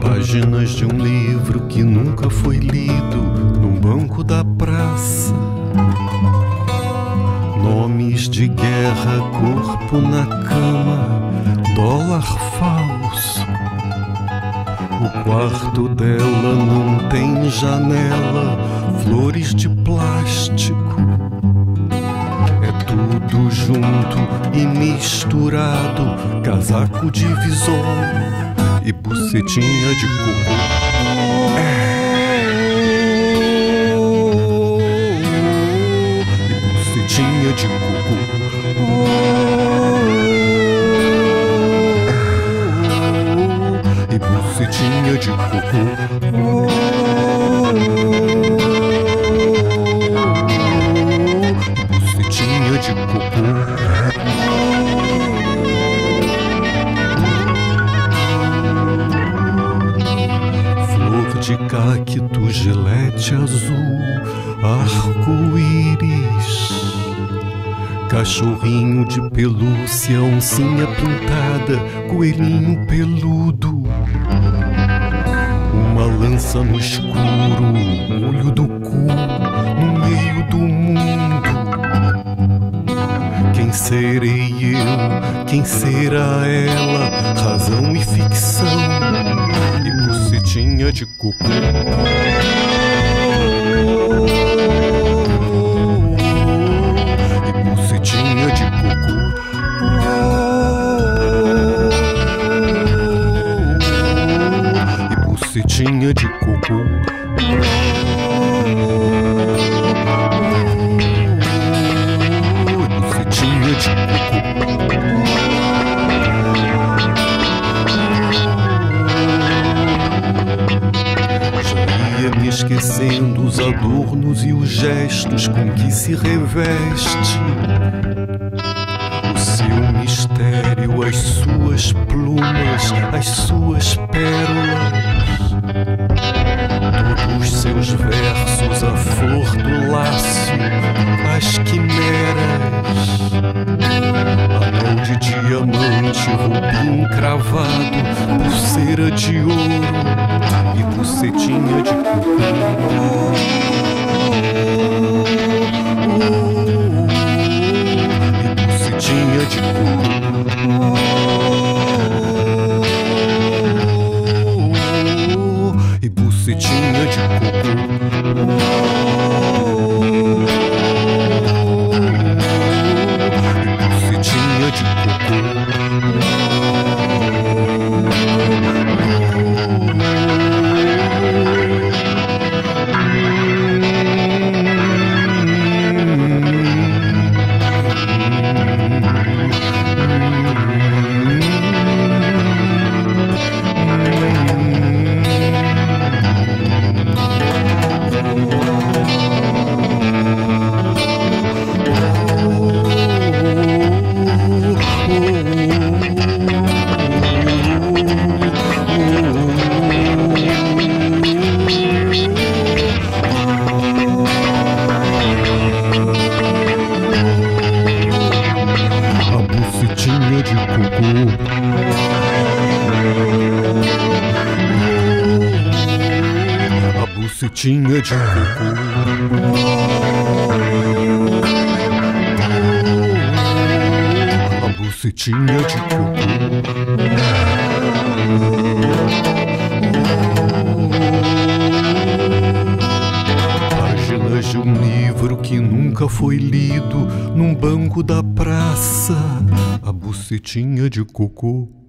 Páginas de um livro que nunca foi lido num banco da praça. Nomes de guerra, corpo na cama, dólar falso. O quarto dela não tem janela, flores de plástico. É tudo junto e misturado, casaco de visor e bucetinha de. E bucetinha de cocô. Bucetinha de cocô. Bucetinha de cocô. Flor de cacto, gilete azul, arco-íris. Cachorrinho de pelúcia, oncinha pintada, coelhinho peludo. Uma lança no escuro, olho do cu, no meio do mundo. Quem serei eu? Quem será ela? Razão e ficção e bucetinha de cocô. Bucetinha de cocô. E bucetinha de Já ia me esquecendo os adornos e os gestos com que se reveste o seu mistério, as suas plumas, as suas pérolas. As quimeras. Anel de diamante, rubim cravado, pulseira de ouro e bucetinha de cocô. A bucetinha de cocô. A bucetinha de Páginas de um livro que nunca foi lido num banco da praça. A bucetinha de cocô.